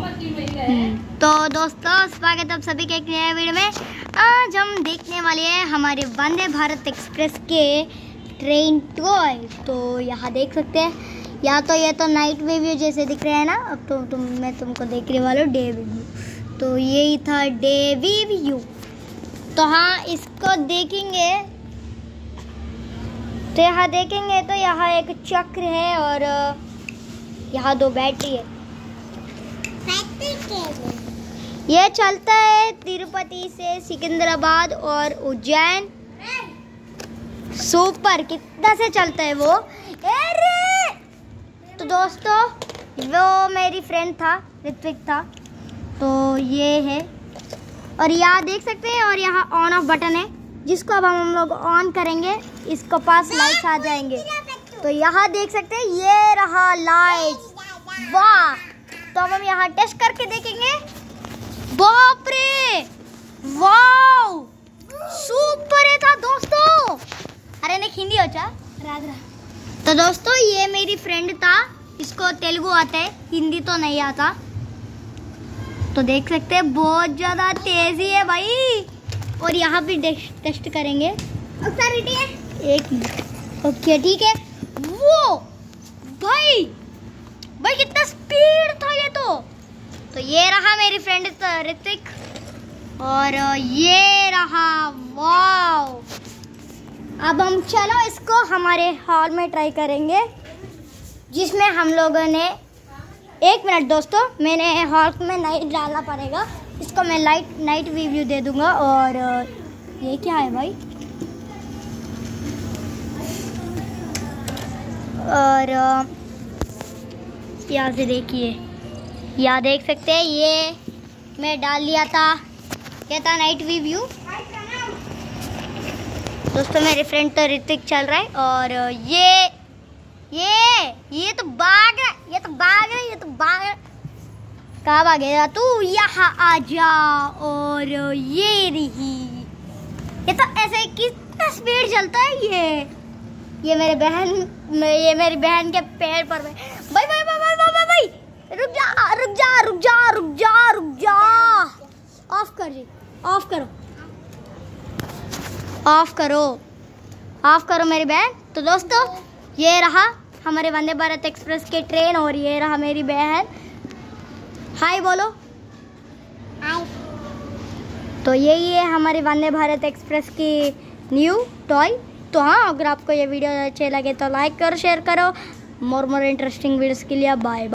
तो दोस्तों, स्वागत आप सभी के एक नए वीडियो में। आज हम देखने वाले हैं हमारे वंदे भारत एक्सप्रेस के ट्रेन टॉय तो यहाँ देख सकते हैं, या तो ये तो नाइट व्यू जैसे दिख रहे हैं ना, अब तो तुम, मैं तुमको देखने वाला हूँ डे व्यू तो यही था डे व्यू तो हाँ इसको देखेंगे। तो यहाँ देखेंगे तो यहाँ एक चक्र है और यहाँ दो बैटरी है। ये चलता है तिरुपति से सिकंदराबाद और उज्जैन। सुपर, कितना से चलता है वो? अरे! तो दोस्तों, वो मेरी फ्रेंड था, ऋत्विक था। तो ये है। और यहाँ देख सकते हैं, और यहाँ ऑन ऑफ़ बटन है, जिसको अब हम हम लोग ऑन करेंगे, इसको पास लाइट्स आ जाएँगे। तो यहाँ देख सकते हैं, ये रहा लाइट वाह! तो हम यहाँ टेस्ट करके देखेंगे। बाप रे वाओ सुपर है था दोस्तों। अरे नहीं हिंदी हो चा राग राग तो दोस्तों ये मेरी फ्रेंड था। इसको तेलुगु आता है हिंदी तो नहीं आता। तो देख सकते हैं बहुत ज़्यादा तेज़ी है भाई। और यहाँ भी टेस्ट करेंगे। एक मिनट ओके ठीक है। वो भाई! भाई कितना स्पीड था तो ये रहा मेरी फ्रेंड ऋतिक। और ये रहा वाओ अब हम चलो इसको हमारे हॉल में ट्राई करेंगे, जिसमें हम लोगों ने, एक मिनट दोस्तों, मैंने हॉल में नाइट डालना पड़ेगा। इसको मैं लाइट नाइट रिव्यू दे दूँगा और ये क्या है भाई? और यहाँ से देखिए। यहाँ देख सकते हैं, ये मैं डाल लिया था। क्या था नाइट वी व्यू दोस्तों, मेरे फ्रेंड तो ऋतिक चल रहा है और ये ये ये तो बाघ है, ये तो बाघ है, ये तो है। कहाँ भागेगा तू? यहाँ आ जा और ये रही। ये तो ऐसे कितना स्पीड चलता है ये। ये मेरे बहन ये मेरी बहन के पैर पर भाई भाई रुक जा रुक जा रुक जा रुक जा रुक जा। ऑफ़ कर जी ऑफ़ करो। ऑफ़ करो। ऑफ़ करो मेरी बहन। तो दोस्तों ये रहा हमारे वंदे भारत एक्सप्रेस के ट्रेन और ये रहा मेरी बहन। हाय बोलो। हाय तो यही है हमारे वंदे भारत एक्सप्रेस की न्यू टॉय तो हाँ अगर आपको ये वीडियो अच्छे लगे तो लाइक करो शेयर करो। मोर मोर इंटरेस्टिंग वीडियोस के लिए बाय